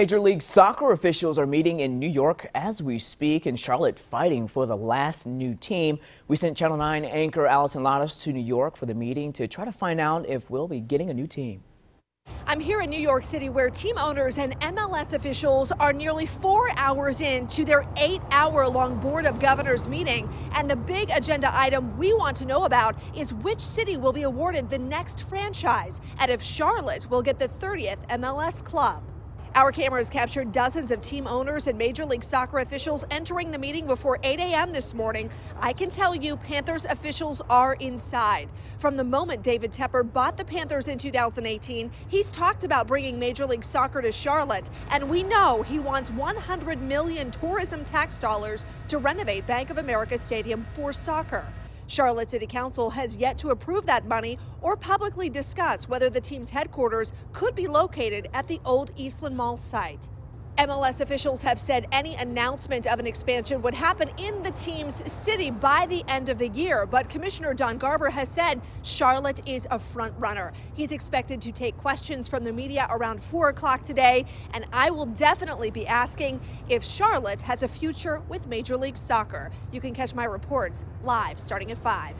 Major League Soccer officials are meeting in New York as we speak, and Charlotte fighting for the last new team. We sent Channel 9 anchor Allison Latos to New York for the meeting to try to find out if we'll be getting a new team. I'm here in New York City where team owners and MLS officials are nearly four hours into their eight hour long Board of Governors meeting. And the big agenda item we want to know about is which city will be awarded the next franchise and if Charlotte will get the 30th MLS club. Our cameras captured dozens of team owners and Major League Soccer officials entering the meeting before 8 a.m. this morning. I can tell you Panthers officials are inside. From the moment David Tepper bought the Panthers in 2018, he's talked about bringing Major League Soccer to Charlotte, and we know he wants 100 million tourism tax dollars to renovate Bank of America Stadium for soccer. Charlotte City Council has yet to approve that money or publicly discuss whether the team's headquarters could be located at the old Eastland Mall site. MLS officials have said any announcement of an expansion would happen in the team's city by the end of the year. But Commissioner Don Garber has said Charlotte is a front runner. He's expected to take questions from the media around 4 o'clock today. And I will definitely be asking if Charlotte has a future with Major League Soccer. You can catch my reports live starting at 5.